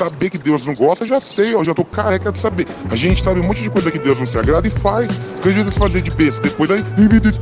saber que Deus não gosta, já sei, ó, já tô careca de saber. A gente sabe um monte de coisa que Deus não se agrada e faz. Veja se fazer de besta. Depois aí, ai meu Deus,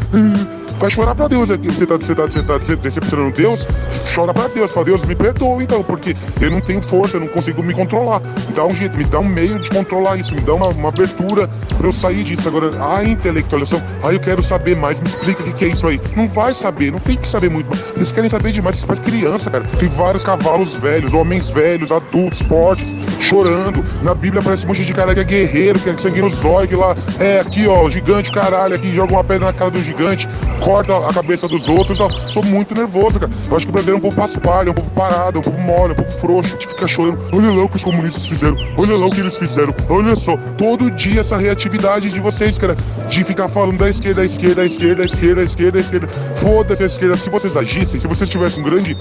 vai chorar pra Deus. Você tá, você tá, você tá decepcionando Deus? Chora pra Deus. Fala, Deus, me perdoa então, porque eu não tenho força, eu não consigo me controlar. Me dá um jeito, me dá um meio de controlar isso, me dá uma, uma abertura pra eu sair disso. Agora, a intelectualização, ah, eu quero saber mais, me explica o que, que é isso aí. Não vai saber, não tem que saber muito. Eles querem saber demais, isso faz criança, cara. Tem vários cavalos velhos, homens velhos, adultos, fortes, chorando. Na Bíblia aparece um monte de cara que é guerreiro, que é sangue no zóio, que lá é aqui, ó, gigante, caralho, aqui joga uma pedra na cara do gigante, corta a cabeça dos outros. Então, sou muito nervoso, cara. Eu acho que o brasileiro é um pouco paspalho, um pouco parado, um pouco mole, um pouco frouxo, gente fica chorando. Olha lá o que os comunistas fizeram, olha lá o que eles fizeram, olha só. Todo dia essa reatividade de vocês, cara, de ficar falando da esquerda, da esquerda, da esquerda, da esquerda, da esquerda, da esquerda. Foda-se a esquerda. Se vocês agissem, se vocês tivessem um grande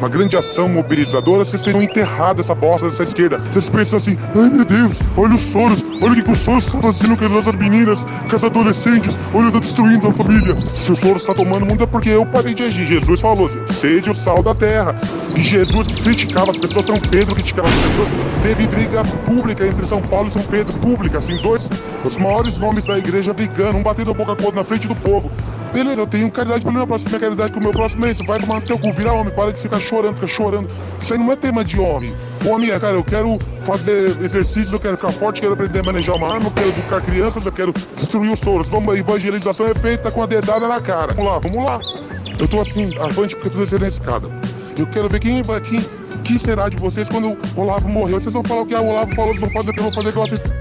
uma grande ação mobilizadora, vocês teriam enterrado essa bosta dessa esquerda. Vocês pensam assim, ai meu Deus, olha os Soros, olha o que, que o Soros está fazendo com as nossas meninas, com as adolescentes, olha, está destruindo a família. Se o Soros está tomando muito é porque eu parei de agir. Jesus falou, seja o sal da terra. E Jesus criticava as pessoas, São Pedro criticava as pessoas. Teve briga pública entre São Paulo e São Pedro, pública, assim, dois, os maiores nomes da igreja brigando, um batendo boca com na frente do povo. Beleza, eu tenho caridade pelo meu próximo, minha caridade com o meu próximo é isso. Vai tomar no teu cu, vira homem, para de ficar chorando, fica chorando. Isso aí não é tema de homem. Homem é, cara, eu quero fazer exercício, eu quero ficar forte, quero aprender a manejar uma arma, eu quero educar crianças, eu quero destruir os touros. Vamos, evangelização é feita com a dedada na cara. Vamos lá, vamos lá. Eu tô assim, avante porque eu tô descendo a escada. Eu quero ver quem vai, quem, quem será de vocês quando o Olavo morreu. Vocês vão falar o que ah, o Olavo falou, vão fazer o que eu vou fazer, que eu assisto.